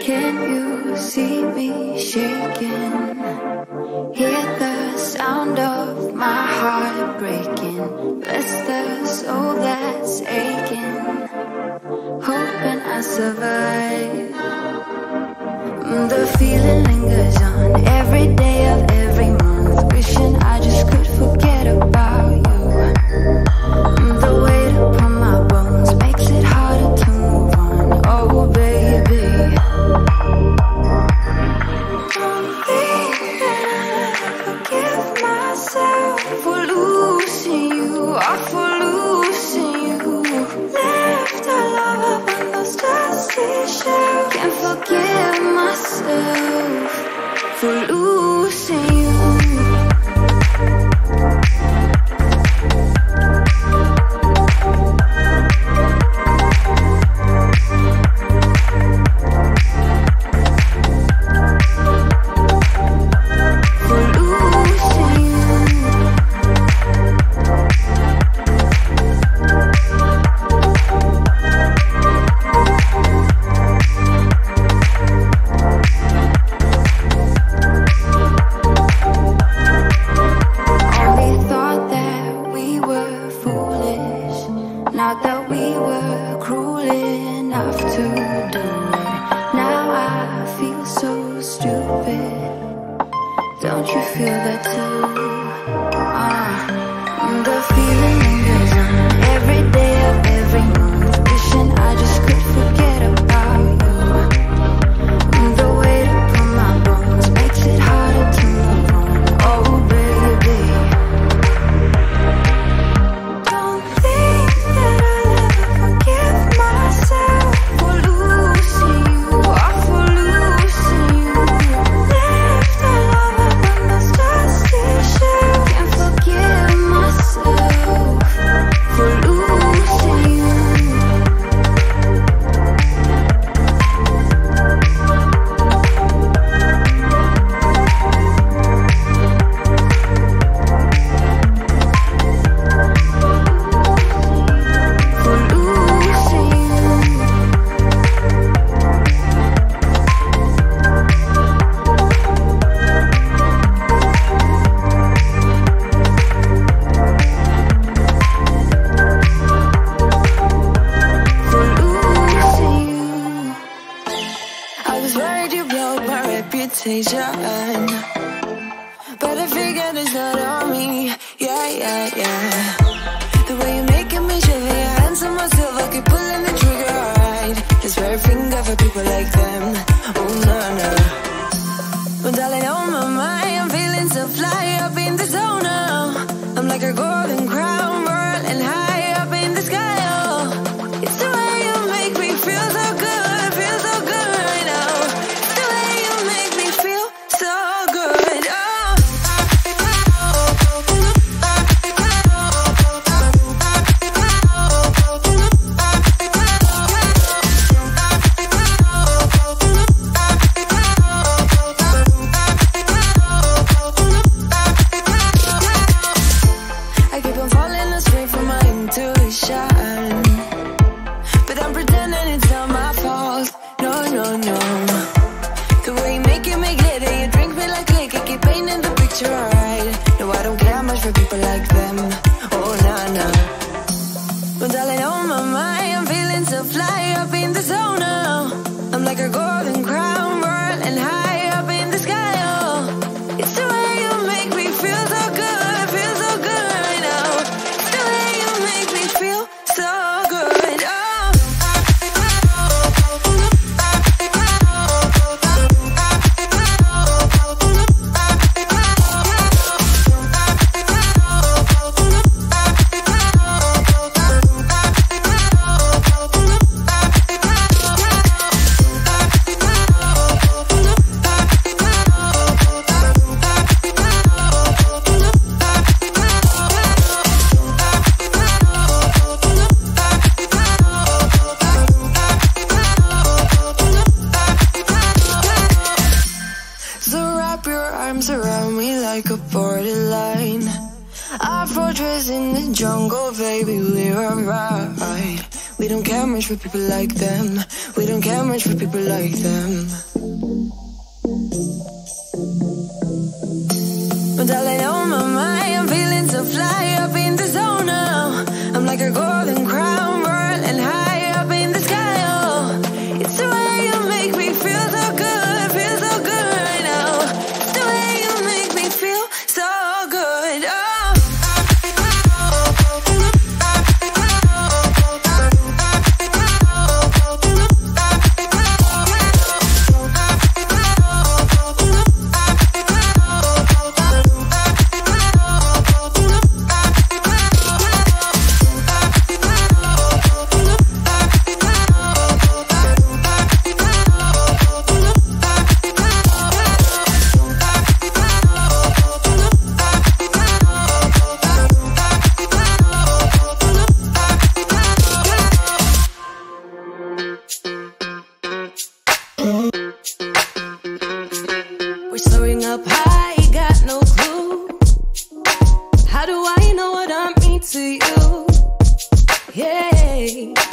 Can you see me shaking? Hear the sound of my heart breaking. Bless the soul that's aching. Hoping I survive. The feeling lingers. for. Uh, the feeling people like them. Oh, no, no. But darling, on my mind, I'm feeling so fly up in the zone now. I'm like a golden like a borderline. Our fortress in the jungle, baby, we're alright. We don't care much for people like them. We don't care much for people like them. yeah.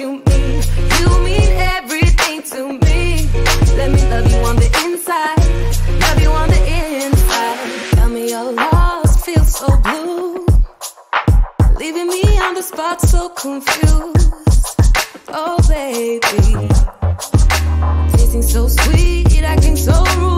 you mean. You mean everything to me. Let me love you on the inside. Love you on the inside. Tell me all lost, feel so blue. Leaving me on the spot, so confused. Oh, baby. Tasting so sweet, acting so rude.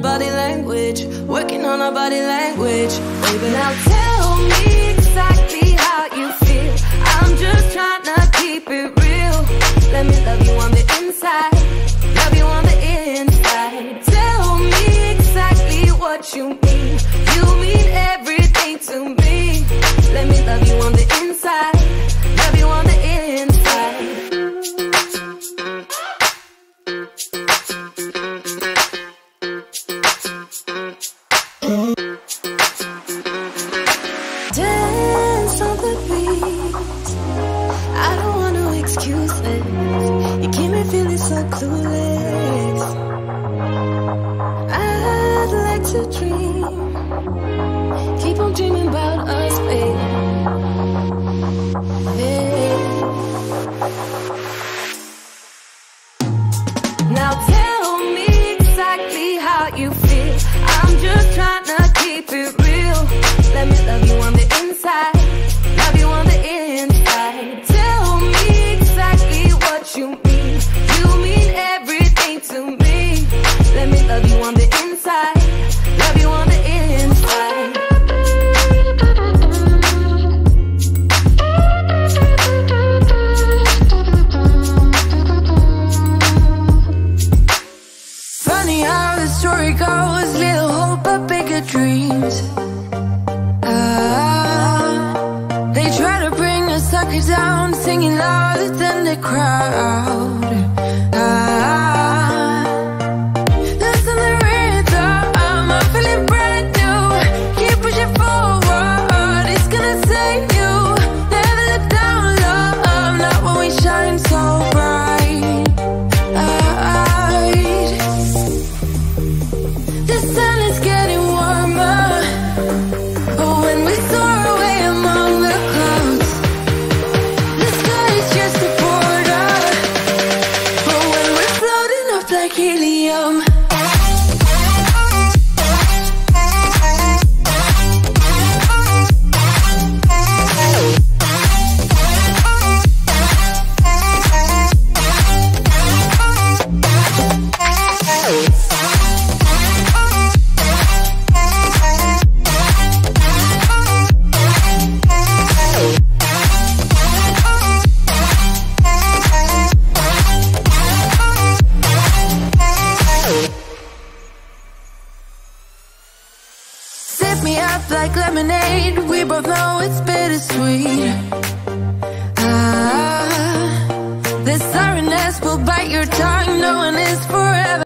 body language, working on our body language. Baby, now tell me exactly how you feel. I'm just trying to keep it real. Let me love you on the inside, love you on the inside. Tell me exactly what you mean. You mean everything to me. Let me love you on the inside. it's get lemonade. We both know it's bittersweet. Ah, this sorrowness will bite your tongue. No one is for